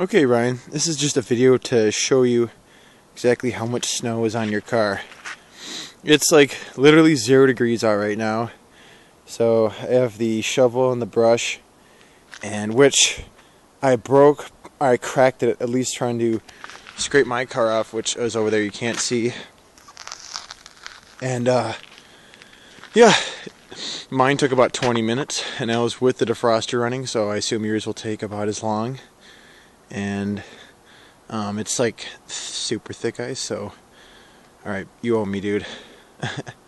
Okay Ryan, this is just a video to show you exactly how much snow is on your car. It's like literally zero degrees out right now. So I have the shovel and the brush and which I broke, I cracked it at least trying to scrape my car off which is over there you can't see. And uh, yeah, mine took about 20 minutes and I was with the defroster running so I assume yours will take about as long and um, it's like super thick ice so alright you owe me dude